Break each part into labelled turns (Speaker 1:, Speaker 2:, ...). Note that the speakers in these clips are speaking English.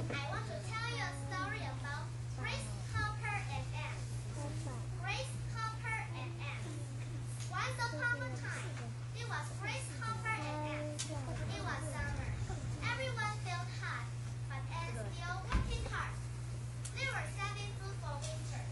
Speaker 1: I want to tell you a story about grasshopper and ants. Grasshopper and ants. Once upon time, it was grasshopper and ants. It was summer. Everyone felt hot, but ants still working hard. They were saving food for winter.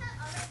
Speaker 1: other